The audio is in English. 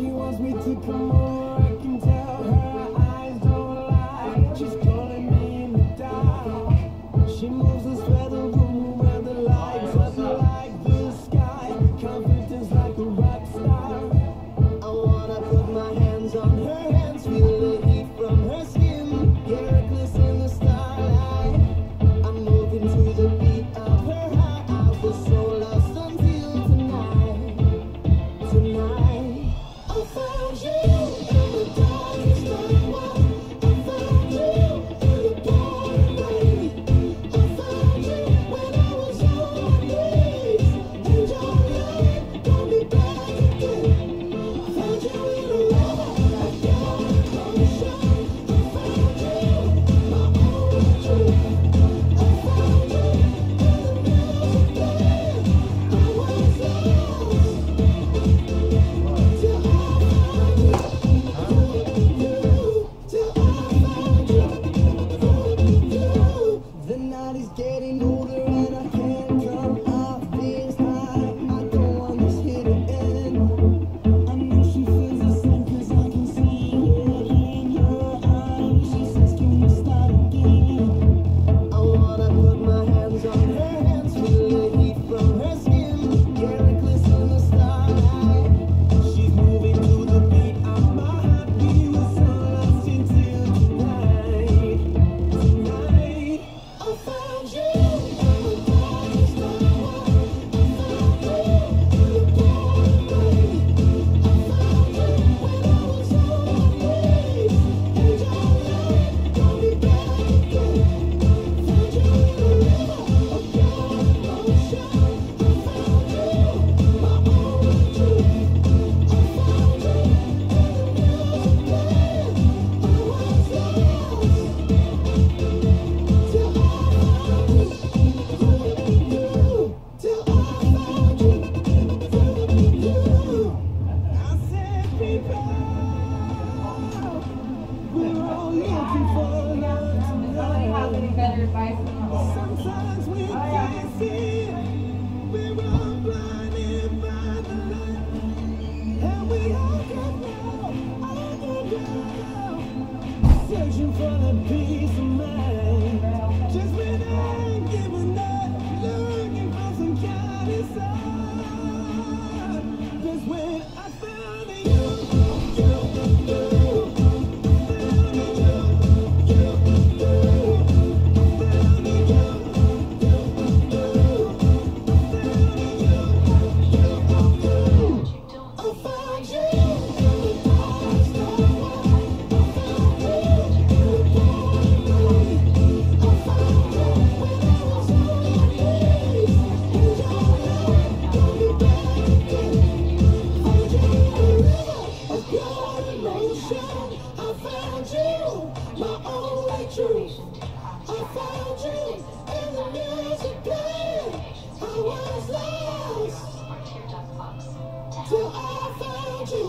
She wants me to come over, I can tell her eyes don't lie. She's calling me in the dark. She moves us where the room, where the lights up like the sky. Confidence like a rock star. I wanna put my hands on her. Confusion. Thank you. you. I found you in the music playing. I was lost till I found you.